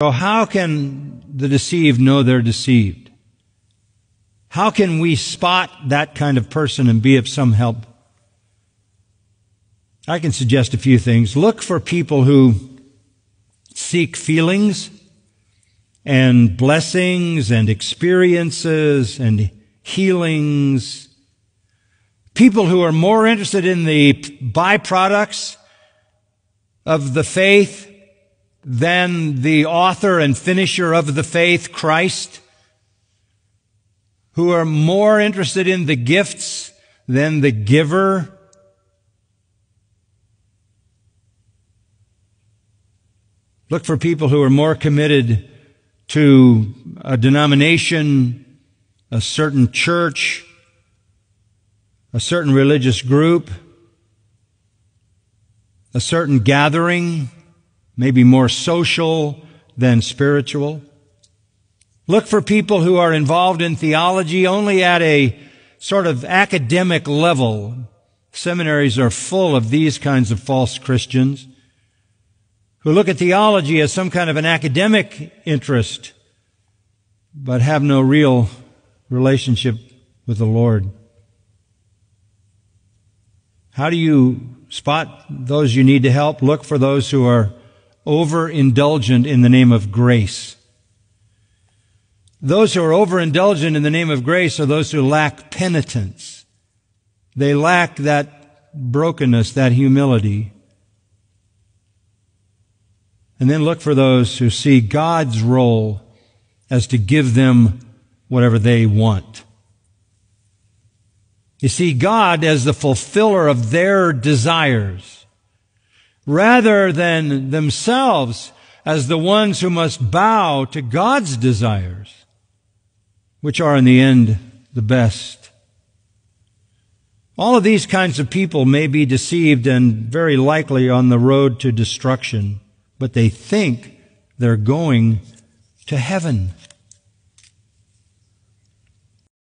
So how can the deceived know they're deceived? How can we spot that kind of person and be of some help? I can suggest a few things. Look for people who seek feelings and blessings and experiences and healings. People who are more interested in the byproducts of the faith than the author and finisher of the faith, Christ, who are more interested in the gifts than the giver. Look for people who are more committed to a denomination, a certain church, a certain religious group, a certain gathering, maybe more social than spiritual. Look for people who are involved in theology only at a sort of academic level. Seminaries are full of these kinds of false Christians who look at theology as some kind of an academic interest, but have no real relationship with the Lord. How do you spot those you need to help? Look for those who are overindulgent in the name of grace. Those who are overindulgent in the name of grace are those who lack penitence. They lack that brokenness, that humility. And then look for those who see God's role as to give them whatever they want. You see God as the fulfiller of their desires rather than themselves as the ones who must bow to God's desires, which are in the end the best. All of these kinds of people may be deceived and very likely on the road to destruction, but they think they're going to heaven.